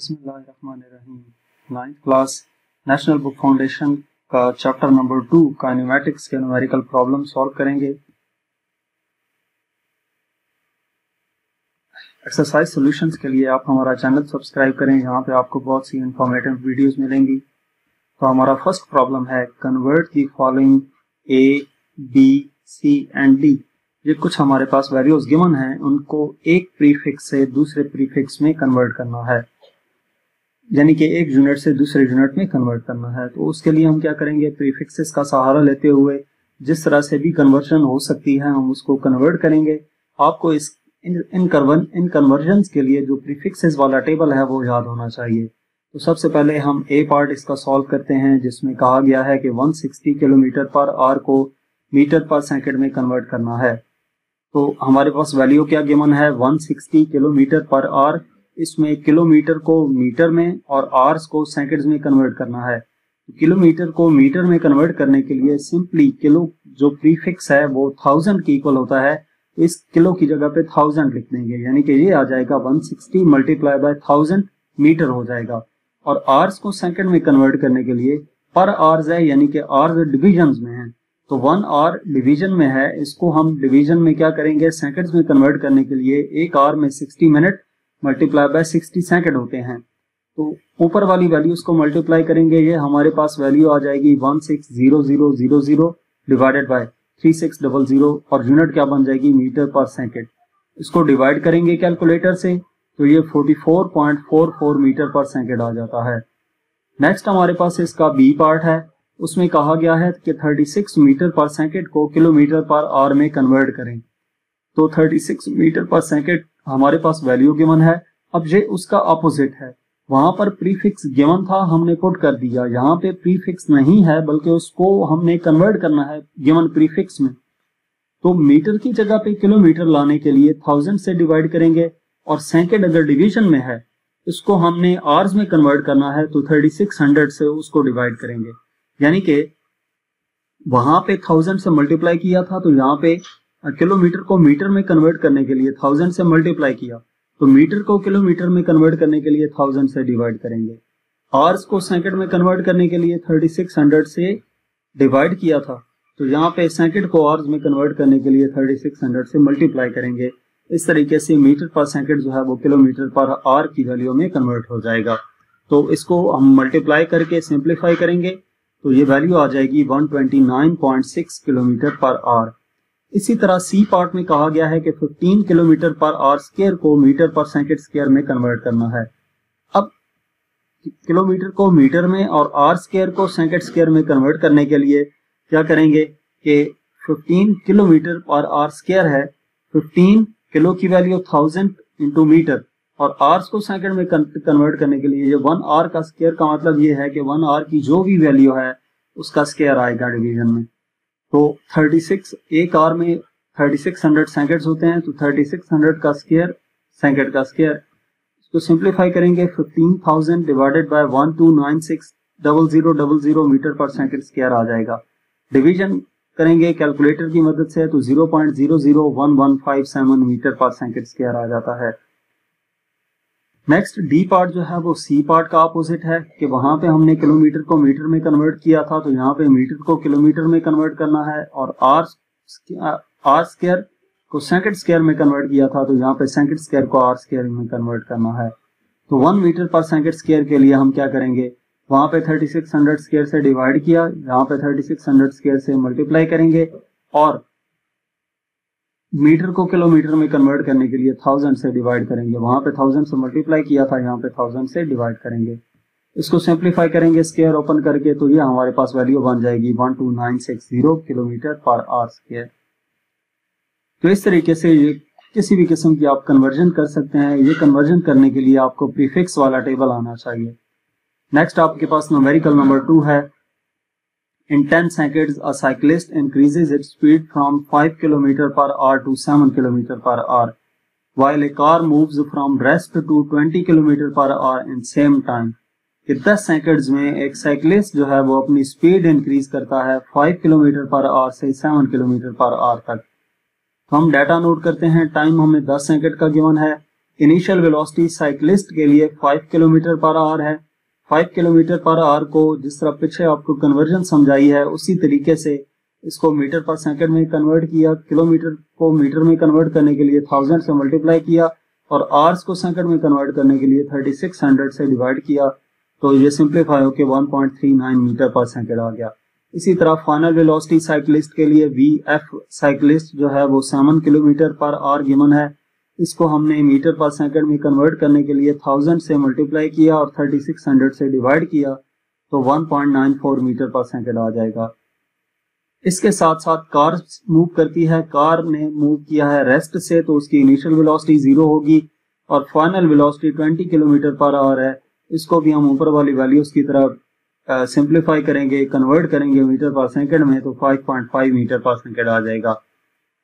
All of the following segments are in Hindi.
बिस्मिल्लाहिर्रहमानिर्रहीम। Ninth class National Book Foundation का चैप्टर नंबर टू काइनेमेटिक्स के न्यूमेरिकल प्रॉब्लम सॉल्व करेंगे। एक्सरसाइज सॉल्यूशंस के लिए आप हमारा चैनल सब्सक्राइब करें। यहाँ पे आपको बहुत सी इंफॉर्मेटिव वीडियोस मिलेंगी। तो हमारा फ़र्स्ट प्रॉब्लम है convert the following A B C and D ये कुछ हमारे पास वैल्यूज़ गिवन हैं। उनको एक प्रीफिक्स से दूसरे प्रीफिक्स में कन्वर्ट करना है। यानी कि एक यूनिट से दूसरे यूनिट में कन्वर्ट करना है। तो उसके लिए हम क्या करेंगे? प्रीफिक्सेस का सहारा लेते हुए जिस तरह से भी कन्वर्जन हो सकती है, हम उसको कन्वर्ट करेंगे। आपको इस, इन इन इन कन्वर्जन के लिए जो प्रीफिक्सेस वाला टेबल है, वो याद होना चाहिए। तो सबसे पहले हम ए पार्ट इसका सॉल्व करते हैं, जिसमें कहा गया है कि 160 किलोमीटर पर आर को मीटर पर सेकंड में कन्वर्ट करना है। तो हमारे पास वैल्यू क्या गिवन है? 160 किलोमीटर पर आर इसमें किलोमीटर को मीटर में और आर्स को सेकंड्स में कन्वर्ट करना है। किलोमीटर को मीटर में कन्वर्ट करने के लिए सिंपली किलो, जो प्रीफिक्स है, वो थाउज़ेंड की इक्वल होता है। इस किलो की जगह पे थाउज़ेंड लिख देंगे, यानी कि ये आ जाएगा 160 sixty multiply by thousand metre हो जाएगा। और आर्स को सेकंड में कन्वर्ट करने के लिए पर आर्स है, यानी कि आर्स डिविजन में है। तो वन आर डिवीज़न में है, इसको हम डिवीज़न में क्या करेंगे? सेकंड्स में कन्वर्ट करने के लिए एक आर में 60 मिनट मल्टीप्लाई बाय 60 सेकंड होते हैं। तो ऊपर वाली वैल्यूज़ को मल्टीप्लाई करेंगे, ये हमारे पास वैल्यू आ जाएगी one six zero zero zero zero divided by three six double zero और यूनिट क्या बन जाएगी? मीटर पर सेकेंड इसको डिवाइड करेंगे कैलकुलेटर से तो ये 44.44 मीटर पर सेकेंड आ जाता है। नेक्स्ट हमारे पास इसका बी पार्ट है। उसमें कहा गया है कि 36 मीटर पर सेकेंड को किलोमीटर पर आवर में कन्वर्ट करें। तो 36 मीटर पर सेकेंड हमारे पास वैल्यू गिवन है, अब ये उसका अपोजिट है। वहाँ पर प्रीफिक्स गिवन था, हमने पुट कर दिया। यहाँ पे प्रीफिक्स नहीं है, बल्कि उसको हमने कन्वर्ट करना है गिवन प्रीफिक्स में। तो मीटर की जगह पे किलोमीटर लाने के लिए थाउज़ेंड से डिवाइड करेंगे और सेकेंड अगर डिवीज़न में है, इसको हमने आर्स में कन्वर्ट करना है तो थर्टी सिक्स हंड्रेड से उसको डिवाइड करेंगे। यानी कि वहाँ पे थाउज़ेंड से मल्टीप्लाई किया था तो यहाँ पे किलोमीटर को मीटर में कन्वर्ट करने के लिए थाउज़ेंड से मल्टीप्लाई किया तो मीटर को किलोमीटर में कन्वर्ट करने के लिए थाउज़ेंड से डिवाइड करेंगे। आवर्स को सेकंड में कन्वर्ट करने के लिए थर्टी सिक्स हंड्रेड से डिवाइड किया था तो यहाँ पे सेकंड को आवर्स में कन्वर्ट करने के लिए थर्टी सिक्स हंड्रेड से मल्टीप्लाई करेंगे। इस तरीके से मीटर पर सेकंड जो है वो किलोमीटर पर आर की वैल्यू में कन्वर्ट हो जाएगा। तो इसको हम मल्टीप्लाई करके सिंप्लीफाई करेंगे तो ये वैल्यू आ जाएगी 129.6 किलोमीटर पर आर इसी तरह सी पार्ट में कहा गया है कि 15 किलोमीटर पर आवर स्केयर को मीटर पर सेकेंड स्केयर में कन्वर्ट करना है। अब, किलोमीटर को मीटर में और आर स्केयर को सेकेंड स्केयर में कन्वर्ट करने के लिए क्या करेंगे कि 15 किलोमीटर पर आर स्केयर है 15 किलो की वैल्यू थाउज़ेंड इंटू मीटर और आर्स को सेकंड में कन्वर्ट करने के लिए वन आर का स्केयर का मतलब ये है कि वन आर की जो भी वैल्यू है, उसका स्केयर आएगा डिवीज़न में। तो 36 एक आवर में 3600 सेकेंड्स होते हैं तो 3600 का स्केयर सेकेंड का स्केयर इसको सिंप्लीफाई करेंगे 15,000 divided by one two nine six double zero double zero metre per second square आ जाएगा। डिवीज़न करेंगे कैलकुलेटर की मदद से तो 0.001157 मीटर पर सेकेंड स्केयर आ जाता है। नेक्स्ट डी पार्ट जो है वो सी पार्ट का अपोजिट है कि वहाँ पे हमने किलोमीटर को मीटर में कन्वर्ट किया था तो यहाँ पे मीटर को किलोमीटर में कन्वर्ट करना है और आर आर स्केयर को सेकंड स्केयर में कन्वर्ट किया था तो यहाँ पे सेकंड स्केयर को आर स्केयर में कन्वर्ट करना है। तो one metre per second square के लिए हम क्या करेंगे? वहाँ पे 3600 स्केयर से डिवाइड किया, यहाँ पे 3600 स्केयर से मल्टीप्लाई करेंगे और मीटर को किलोमीटर में कन्वर्ट करने के लिए थाउज़ेंड से डिवाइड करेंगे। वहाँ पे थाउज़ेंड से मल्टीप्लाई किया था, यहाँ पे थाउज़ेंड से डिवाइड करेंगे। इसको सिंप्लीफाई करेंगे स्केयर ओपन करके तो ये हमारे पास वैल्यू बन जाएगी one two nine six zero kilometre per hour square तो इस तरीके से ये किसी भी किस्म की आप कन्वर्जन कर सकते हैं। ये कन्वर्जन करने के लिए आपको प्रीफिक्स वाला टेबल आना चाहिए। नेक्स्ट आपके पास नंबरिकल नंबर टू है। In 10 seconds, a cyclist increases its speed from 5 km per hour to 7 km per hour, while a car moves from rest to 20 km per hour in same time. कि 10 सेकंड्स में एक साइकिलिस्ट जो है वो अपनी स्पीड इंक्रीज करता है 5 किलोमीटर पर आवर से 7 किलोमीटर पर आवर तक। तो हम डाटा नोट करते हैं टाइम हमें 10 सेकंड का गिवन है। इनिशियल वेलोसिटी साइकिलिस्ट के लिए 5 किलोमीटर पर आवर है। 5 किलोमीटर पर आवर को जिस तरह पीछे आपको कन्वर्जन समझाई है, उसी तरीके से इसको मीटर पर सेकंड में कन्वर्ट किया, किलोमीटर को मीटर में कन्वर्ट करने के लिए थाउज़ेंड से मल्टीप्लाई किया और आर्स को सेकंड में कन्वर्ट करने के लिए 3600 से डिवाइड किया। तो ये सिंप्लीफाई होकर 1.39 मीटर पर सेकंड आ गया। इसी तरह फाइनल वेलोसिटी साइकिलिस्ट के लिए वी एफ़ साइकिलिस्ट जो है वो seven kilometre per hour given है। इसको हमने मीटर पर सेकंड में कन्वर्ट करने के लिए थाउज़ेंड से मल्टीप्लाई किया और थर्टी सिक्स हंड्रेड से डिवाइड किया तो one point nine four metre per second आ जाएगा। इसके साथ साथ कार मूव करती है। कार ने मूव किया है रेस्ट से तो उसकी इनिशियल वेलोसिटी ज़ीरो होगी और final velocity twenty kilometre per hour है। इसको भी हम ऊपर वाली वैल्यूज़ की तरफ़ सिंप्लीफाई करेंगे कन्वर्ट करेंगे मीटर पर सेकंड में तो 5.5 मीटर पर सेकंड आ जाएगा।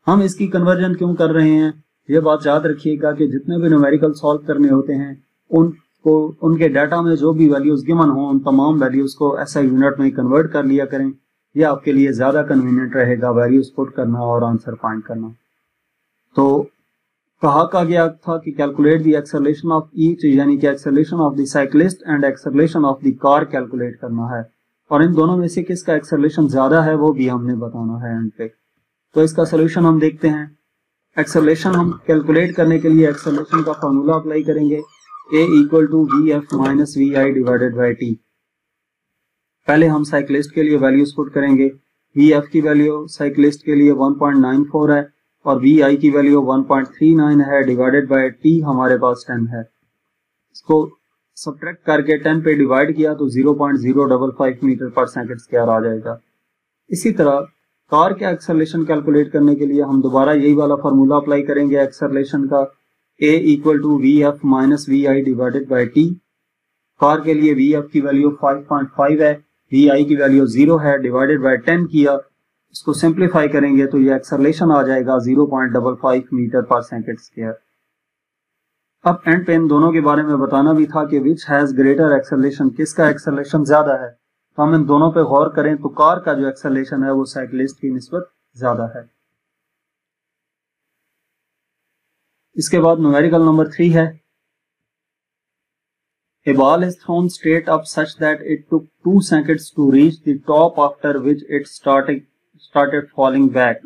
हम इसकी कन्वर्जन क्यों कर रहे हैं? ये बात याद रखिएगा कि जितने भी न्यूमेरिकल सॉल्व करने होते हैं उनको उनके डाटा में जो भी वैल्यूज़ गिवन हो, उन तमाम वैल्यूज़ को ऐसा यूनिट में कन्वर्ट कर लिया करें। ये आपके लिए ज़्यादा कन्वीनियंट रहेगा वैल्यूज़ पुट करना और आंसर फाइंड करना। तो कहा का गया था कि calculate the acceleration of each यानी कि acceleration of the cyclist and acceleration of the car calculate करना है। और इन दोनों में से किसका एक्सेलरेशन ज़्यादा है, वो भी हमने बताना है एंड पे। तो इसका सोल्यूशन हम देखते हैं। एक्सेलरेशन हम कैलकुलेट करने के लिए एक्सेलरेशन का फॉर्मूला अप्लाई करेंगे. A equal to V F minus V I divided by T पहले हम साइकिलिस्ट के लिए वैल्यूज़ पुट करेंगे. वी एफ़ की वैल्यू साइकिलिस्ट के लिए 1.94 है और वी आई की वैल्यू 1.39 है. डिवाइडेड बाय टी हमारे पास 10 है. इसको सब्ट्रैक्ट करके 10 पे डिवाइड किया तो 0.055 मीटर पर सेकंड स्क्वायर आ जाएगा. इसी तरह कार के एक्सलेशन कैलकुलेट करने के लिए हम दोबारा यही वाला फार्मूला अप्लाई करेंगे एक्सलेशन का। A equal to V F minus V I divided by T car के लिए वी एफ़ की वैल्यू 5.5 है वी आई की वैल्यू ज़ीरो है डिवाइडेड बाई 10 किया। इसको सिंप्लीफाई करेंगे तो ये एक्सलेशन आ जाएगा 0.55 मीटर पर सेकंड स्क्वायर अब एंड पेन दोनों के बारे में बताना भी था कि विच हैज़ ग्रेटर एक्सलेशन किसका एक्सलेशन ज़्यादा है। तो हम इन दोनों पे गौर करें तो कार का जो एक्सलेशन है वो साइकिलिस्ट की नस्बत ज़्यादा है। इसके बाद न्यूमेरिकल नंबर थ्री है। A ball is thrown straight up such that it took two seconds to reach the top after which it started started falling back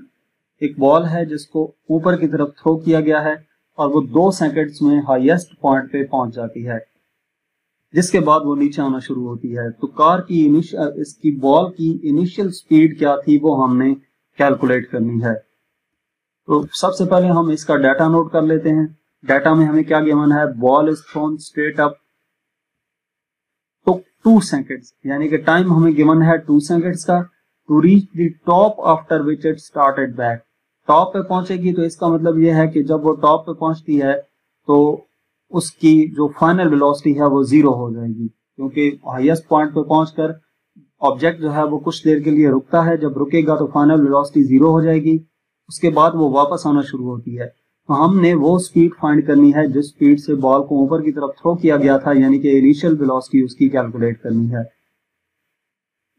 एक बॉल है जिसको ऊपर की तरफ़ थ्रो किया गया है और वो दो सेकंड्स में हाईएस्ट पॉइंट पे पहुँच जाती है। जिसके बाद वो नीचे आना शुरू होती है। तो कार की इसकी बॉल की इनिशियल स्पीड क्या थी, वो हमने कैलकुलेट करनी है। तो सबसे पहले हम इसका डाटा नोट कर लेते हैं। डाटा में हमें क्या गिवन है? Ball is thrown straight up two seconds यानी कि टाइम हमें गिवन है टू सेकेंड्स का to reach the top after which it started back top पे पहुंचेगी तो इसका मतलब यह है कि जब वो टॉप पे पहुँचती है तो उसकी जो फाइनल वेलोसिटी है वो ज़ीरो हो जाएगी। क्योंकि हाईएस्ट पॉइंट पे पहुंचकर ऑब्जेक्ट जो है वो कुछ देर के लिए रुकता है। जब रुकेगा तो फाइनल वेलोसिटी ज़ीरो हो जाएगी। उसके बाद वो वापस आना शुरू होती है। तो हमने वो स्पीड फाइंड करनी है जिस स्पीड से बॉल को ऊपर की तरफ़ थ्रो किया गया था, यानी कि इनिशियल वेलोसिटी उसकी कैलकुलेट करनी है।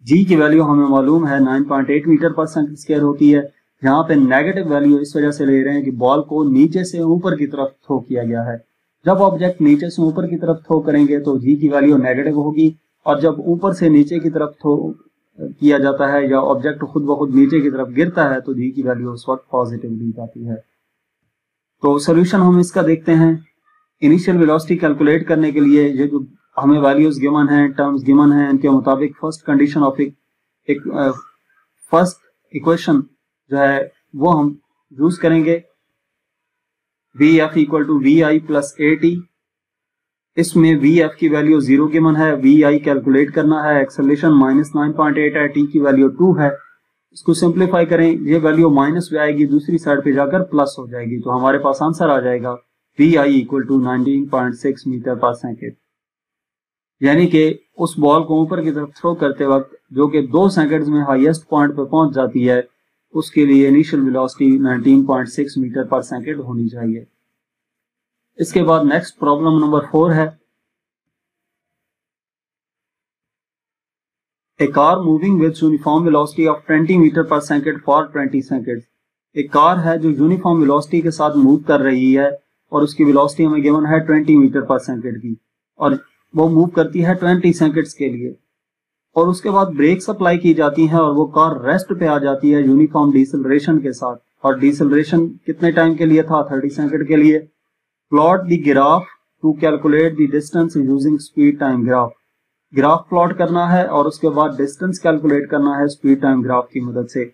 जी की वैल्यू हमें मालूम है 9.8 मीटर पर सेकंड स्क्वायर होती है। यहाँ पे नेगेटिव वैल्यू इस वजह से ले रहे हैं कि बॉल को नीचे से ऊपर की तरफ़ थ्रो किया गया है। जब ऑब्जेक्ट नीचे से ऊपर की तरफ़ थ्रो करेंगे तो जी की वैल्यू नेगेटिव होगी और जब ऊपर से नीचे की तरफ़ थ्रो किया जाता है या ऑब्जेक्ट खुद ब खुद नीचे की तरफ़ गिरता है तो जी की वैल्यू उस वक्त पॉजिटिव दी जाती है। तो सोल्यूशन हम इसका देखते हैं। इनिशियल वेलोसिटी कैलकुलेट करने के लिए ये जो हमें वैल्यूज़ गिवन है टर्म्स गिवन है इनके मुताबिक फ़र्स्ट कंडीशन ऑफ़ एक, फ़र्स्ट इक्वेशन जो है वो हम यूज़ करेंगे। V F equal to V I plus A T इसमें वी एफ़ की वैल्यू ज़ीरो गिवन है वी आई कैलकुलेट करना है acceleration minus nine point eight है टी की वैल्यू टू है। इसको सिंप्लीफाई करें, ये वैल्यू माइनस में आएगी दूसरी साइड पे जाकर प्लस हो जाएगी तो हमारे पास आंसर आ जाएगा। V I equal to nineteen point six metre per second यानी कि उस बॉल को ऊपर की तरफ़ थ्रो करते वक्त, जो कि दो सेकंड्स में हाईएस्ट पॉइंट पर पहुँच जाती है उसके लिए initial velocity 19.6 metre per second होनी चाहिए। इसके बाद नेक्स्ट प्रॉब्लम नंबर फोर है। A car moving with uniform velocity of 20 metre per second for 20 seconds एक कार है जो यूनिफॉर्म वेलोसिटी के साथ मूव कर रही है और उसकी वेलोसिटी हमें गिवन है 20 मीटर पर सेकंड की। और वो मूव करती है 20 सेकंड्स के लिए। और उसके बाद ब्रेक सप्लाई की जाती है और वो कार रेस्ट पे आ जाती है यूनिफॉर्म डिसलरेशन के साथ। और डिसलरेशन कितने टाइम के लिए था? 30 सेकंड के लिए। Plot the graph to calculate the distance using speed time graph graph plot करना है और उसके बाद डिस्टेंस कैलकुलेट करना है स्पीड टाइम ग्राफ की मदद से।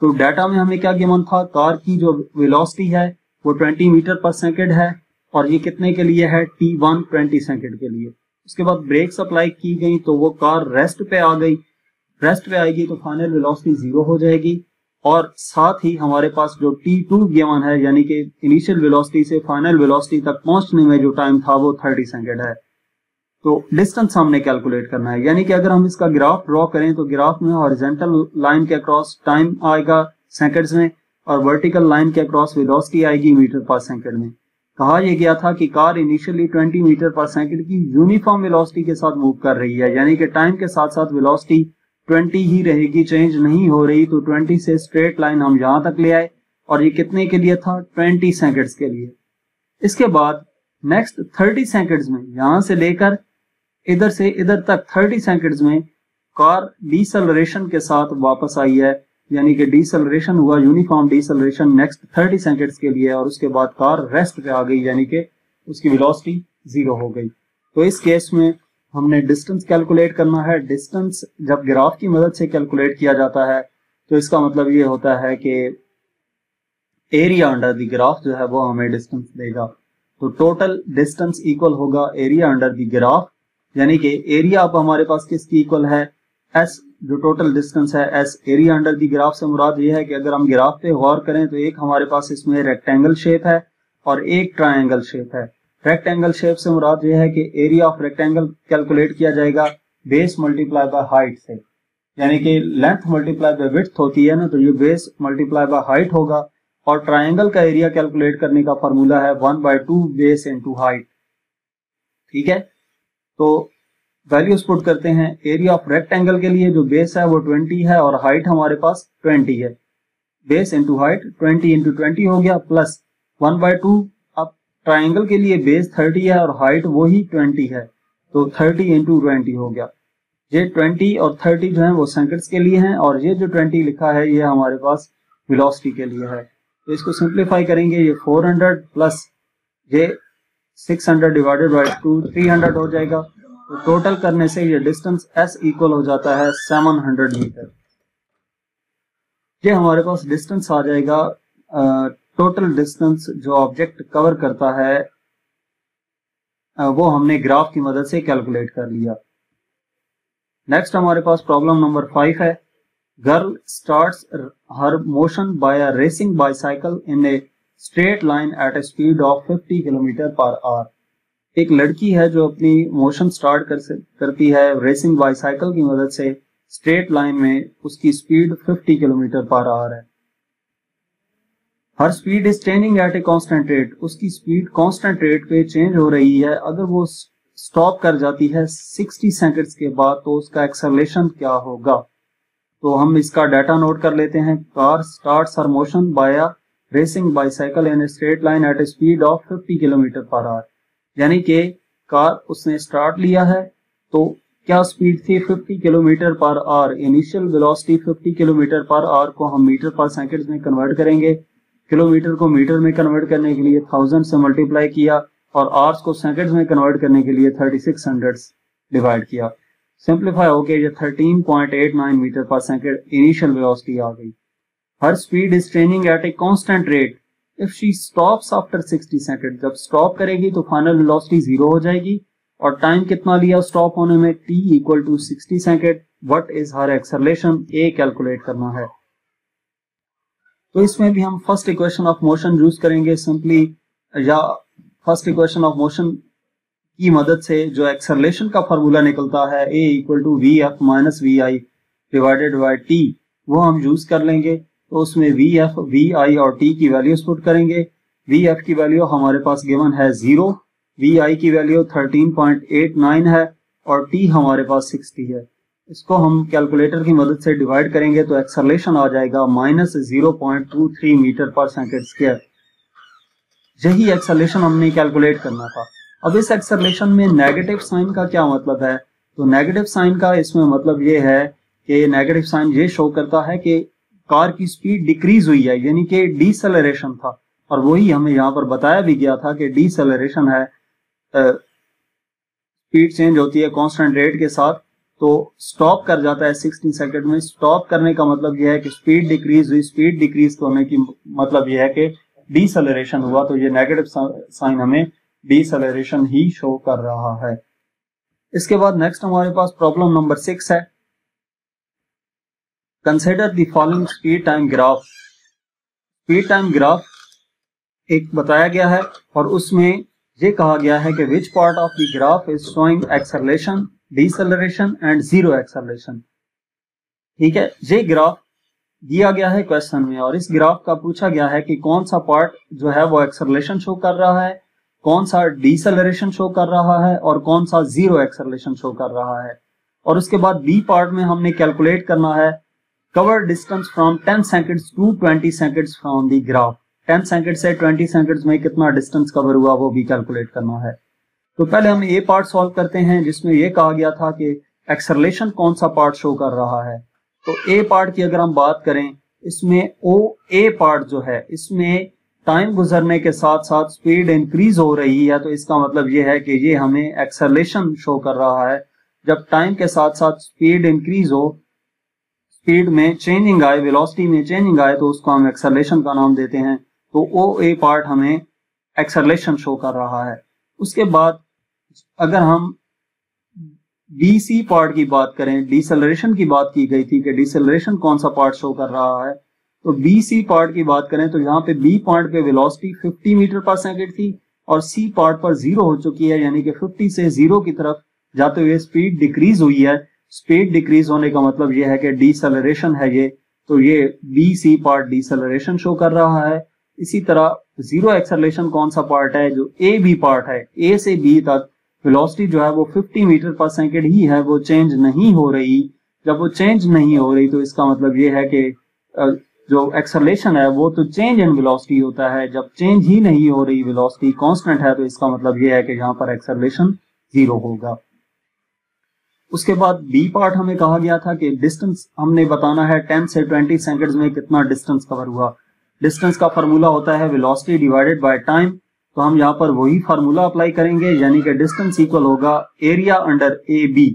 तो डाटा में हमें क्या गिवन था? कार की जो वेलोसिटी है, वो 20 मीटर पर सेकेंड है। और ये कितने के लिए है? टी वन ट्वेंटी सेकेंड के लिए। उसके बाद ब्रेक सप्लाई की गई तो वो कार रेस्ट पे आ गई। रेस्ट पे आएगी तो फाइनल वेलोसिटी ज़ीरो हो जाएगी। और साथ ही हमारे पास जो टी टू गिवन है, यानी कि इनिशियल वेलोसिटी से फाइनल वेलोसिटी तक पहुँचने में जो टाइम था वो थर्टी सेकेंड है। तो डिस्टेंस हमने कैलकुलेट करना है। यानी कि अगर हम इसका ग्राफ ड्रॉ करें तो ग्राफ में हॉरिजेंटल लाइन के अक्रॉस टाइम आएगा सेकंड्स में और वर्टिकल लाइन के अक्रॉस वेलोसिटी आएगी मीटर पर सेकंड में। कहा यह गया था कि car initially 20 metre per second की यूनिफॉर्म वेलोसिटी के साथ मूव कर रही है। यानी कि टाइम के साथ साथ वेलोसिटी 20 ही रहेगी चेंज नहीं हो रही तो 20 से स्ट्रेट लाइन हम यहाँ तक ले आए। और ये कितने के लिए था? 20 सेकंड्स के लिए। इसके बाद नेक्स्ट 30 सेकंड्स में यहाँ से लेकर इधर से इधर तक 30 सेकंड्स में कार डिसलरेशन के साथ वापस आई है। यानी कि डिसलरेशन हुआ यूनिफॉर्म डिसलरेशन नेक्स्ट 30 सेकंड्स के लिए और उसके बाद कार रेस्ट पे आ गई, यानी कि उसकी वेलोसिटी ज़ीरो हो गई। तो इस केस में हमने डिस्टेंस कैलकुलेट करना है। डिस्टेंस जब ग्राफ की मदद से कैलकुलेट किया जाता है तो इसका मतलब ये होता है कि एरिया अंडर द ग्राफ जो है वो हमें डिस्टेंस देगा। तो टोटल डिस्टेंस इक्वल होगा एरिया अंडर द ग्राफ यानी कि एरिया अब हमारे पास किसकी इक्वल है? एस जो टोटल डिस्टेंस है S area under the graph से मुराद ये है कि अगर हम ग्राफ पे गौर करें तो एक हमारे पास इसमें रेक्टेंगल शेप है और एक ट्रायंगल शेप है। रेक्टेंगल शेप से मुराद ये है कि एरिया ऑफ़ रेक्टेंगल कैलकुलेट किया जाएगा बेस मल्टीप्लाई बाय हाइट से। यानी कि लेंथ मल्टीप्लाई बाय विड्थ होती है ना तो ये बेस मल्टीप्लाई बाय हाइट होगा और ट्राइंगल का एरिया कैलकुलेट करने का फॉर्मूला है one by two base into height ठीक है? तो वैल्यूज़ पुट करते हैं एरिया ऑफ़ रेक्टेंगल के लिए जो बेस है वो 20 है और हाइट हमारे पास 20 है। Base into height 20 into twenty हो गया प्लस वन बाय टू अब ट्राइंगल के लिए बेस 30 है और हाइट वही 20 है तो 30 इंटू ट्वेंटी हो गया। ये 20 और 30 जो है वो सेकंड्स के लिए हैं और ये जो 20 लिखा है, ये हमारे पास वेलोसिटी के लिए है। तो इसको सिंप्लीफाई करेंगे, ये 400 प्लस ये 600 डिवाइडेड बाई टू थ्री हो जाएगा। तो टोटल करने से ये डिस्टेंस एस इक्वल हो जाता है 700 मीटर ये हमारे पास डिस्टेंस आ जाएगा टोटल डिस्टेंस जो ऑब्जेक्ट कवर करता है वो हमने ग्राफ की मदद से कैलकुलेट कर लिया। नेक्स्ट हमारे पास प्रॉब्लम नंबर फाइव है। Girl starts her motion by a racing bicycle in a straight line at a speed of 50 kilometre per hour एक लड़की है जो अपनी मोशन स्टार्ट कर करती है रेसिंग बाईसाइकिल की मदद से स्ट्रेट लाइन में उसकी स्पीड 50 किलोमीटर पर आवर है। Her speed is changing at a constant rate उसकी स्पीड कांस्टेंट रेट पे चेंज हो रही है। अगर वो स्टॉप कर जाती है 60 सेकंड्स के बाद तो उसका एक्सलेशन क्या होगा? तो हम इसका डाटा नोट कर लेते हैं। Car start her motion by racing bicycle in straight line at a speed of 50 kilometre per hour यानी कि कार उसने स्टार्ट लिया है तो क्या स्पीड थी 50 kilometre per hour initial velocity 50 kilometre per hour को हम मीटर पर सेकंड में कन्वर्ट करेंगे। किलोमीटर को मीटर में कन्वर्ट करने के लिए थाउज़ेंड से मल्टीप्लाई किया और आवर्स को सेकंड्स में कन्वर्ट करने के लिए थर्टी सिक्स हंड्रेड डिवाइड किया। सिंप्लीफाई हो गया, ये 13.89 metre per second initial velocity आ गई। Her speed is training at a constant rate if she stops after 60 second जब स्टॉप करेगी तो फाइनल वेलोसिटी ज़ीरो हो जाएगी। और टाइम कितना लिया स्टॉप होने में? t equal to 60 second what is her acceleration a calculate करना है। तो इसमें भी हम first equation of motion use करेंगे सिंपली या फ़र्स्ट इक्वेशन ऑफ़ मोशन की मदद से जो एक्सेलरेशन का फॉर्मूला निकलता है, a equal to V F minus V I divided by T वो हम यूज़ कर लेंगे। तो उसमें वी एफ़ वी आई और टी की वैल्यूज़ पुट करेंगे। वी एफ़ की वैल्यू हमारे पास गिवन है ज़ीरो वी आई की value thirteen point eight nine है और टी हमारे पास सिक्सटी है। इसको हम कैलकुलेटर की मदद से डिवाइड करेंगे तो एक्सलेशन आ जाएगा minus zero point two three metre per second square यही एक्सलेशन हमने कैलकुलेट करना था। अब इस एक्सलेशन में नेगेटिव साइन का क्या मतलब है? तो नेगेटिव साइन का इसमें मतलब ये है कि नेगेटिव साइन ये शो करता है कि कार की स्पीड डिक्रीज हुई है, यानी कि डीसेलरेशन था। और वही हमें यहाँ पर बताया भी गया था कि डीसेलरेशन है स्पीड चेंज होती है कांस्टेंट रेट के साथ तो स्टॉप कर जाता है 16 सेकंड में। स्टॉप करने का मतलब यह है कि स्पीड डिक्रीज हुई। स्पीड डिक्रीज होने की मतलब यह है कि डीसेलरेशन हुआ तो ये नेगेटिव साइन हमें डीसेलरेशन ही शो कर रहा है। इसके बाद नेक्स्ट हमारे पास प्रॉब्लम नंबर सिक्स है। Consider the following speed time graph speed time graph एक बताया गया है और उसमें ये कहा गया है कि which part of the graph is showing acceleration deceleration and zero acceleration ठीक है? ये ग्राफ दिया गया है क्वेश्चन में और इस ग्राफ का पूछा गया है कि कौन सा पार्ट जो है वो एक्सलेशन शो कर रहा है, कौन सा डिसलरेशन शो कर रहा है और कौन सा ज़ीरो एक्सलेशन शो कर रहा है। और उसके बाद बी पार्ट में हमने कैलकुलेट करना है cover distance from 10 seconds to 20 seconds from the graph 10 second से 20 सेकंड्स में कितना डिस्टेंस कवर हुआ वो भी कैलकुलेट करना है। तो पहले हम ए पार्ट सॉल्व करते हैं, जिसमें ये कहा गया था कि एक्सरलेशन कौन सा पार्ट शो कर रहा है। तो ए पार्ट की अगर हम बात करें, इसमें ओ ए पार्ट जो है, इसमें टाइम गुजरने के साथ साथ स्पीड इंक्रीज हो रही है तो इसका मतलब ये है कि ये हमें एक्सरलेशन शो कर रहा है। जब टाइम के साथ साथ स्पीड इंक्रीज हो स्पीड में चेंजिंग आए वेलोसिटी में चेंजिंग आए तो उसको हम एक्सरलेशन का नाम देते हैं। तो ओ ए पार्ट हमें एक्सरलेशन शो कर रहा है। उसके बाद अगर हम बी सी पार्ट की बात करें डिसलरेशन की बात की गई थी कि डिसलरेशन कौन सा पार्ट शो कर रहा है तो बी सी पार्ट की बात करें तो यहाँ पे बी पार्ट पे वेलोसिटी 50 मीटर पर सेकंड थी और सी पार्ट पर ज़ीरो हो चुकी है, यानी कि 50 से ज़ीरो की तरफ़ जाते हुए स्पीड डिक्रीज हुई है। स्पीड डिक्रीज होने का मतलब यह है कि डिसलरेशन है ये तो ये B C part deceleration show कर रहा है। इसी तरह ज़ीरो एक्सलेशन कौन सा पार्ट है? जो ए बी पार्ट है ए से बी तक वेलोसिटी जो है वो 50 मीटर पर सेकेंड ही है, वो चेंज नहीं हो रही। जब वो चेंज नहीं हो रही तो इसका मतलब ये है कि जो एक्सलेशन है, वो तो चेंज इन वेलोसिटी होता है। जब चेंज ही नहीं हो रही वेलोसिटी कांस्टेंट है तो इसका मतलब ये है कि यहाँ पर एक्सलेशन ज़ीरो होगा। उसके बाद बी पार्ट हमें कहा गया था कि डिस्टेंस हमने बताना है 10 से 20 सेकंड्स में कितना डिस्टेंस कवर हुआ। डिस्टेंस का फॉर्मूला होता है वेलोसिटी डिवाइडेड बाय टाइम तो हम यहाँ पर वही फार्मूला अप्लाई करेंगे, यानी कि डिस्टेंस इक्वल होगा एरिया अंडर ए बी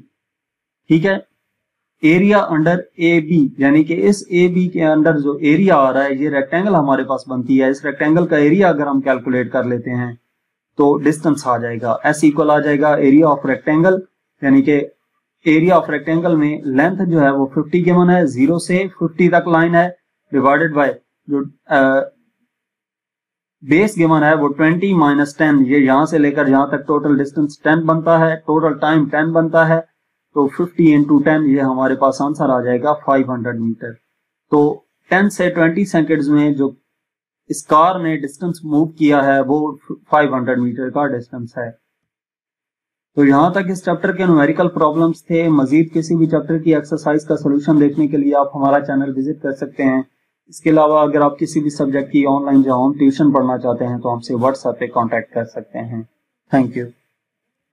ठीक है? एरिया अंडर ए बी यानी कि इस ए बी के अंडर जो एरिया आ रहा है, ये रेक्टेंगल हमारे पास बनती है। इस रेक्टेंगल का एरिया अगर हम कैलकुलेट कर लेते हैं तो डिस्टेंस आ जाएगा। एस इक्वल आ जाएगा एरिया ऑफ़ रेक्टेंगल यानी कि एरिया ऑफ़ रेक्टेंगल में लेंथ जो है वो 50 के मन है ज़ीरो से 50 तक लाइन है डिवाइडेड बाय जो बेस गिवन है वो 20 माइनस टेन ये यहाँ से लेकर यहाँ तक टोटल डिस्टेंस 10 बनता है टोटल टाइम 10 बनता है तो 50 इंटू टेन ये हमारे पास आंसर आ जाएगा 500 मीटर तो 10 से 20 सेकेंड्स में जो इस कार ने डिस्टेंस मूव किया है वो 500 मीटर का डिस्टेंस है। तो यहाँ तक इस चैप्टर के न्यूमेरिकल प्रॉब्लम्स थे। मजीद किसी भी चैप्टर की एक्सरसाइज का सोल्यूशन देखने के लिए आप हमारा चैनल विज़िट कर सकते हैं। इसके अलावा अगर आप किसी भी सब्जेक्ट की ऑनलाइन या होम ट्यूशन पढ़ना चाहते हैं तो हमसे व्हाट्सएप पे कॉन्टेक्ट कर सकते हैं। Thank you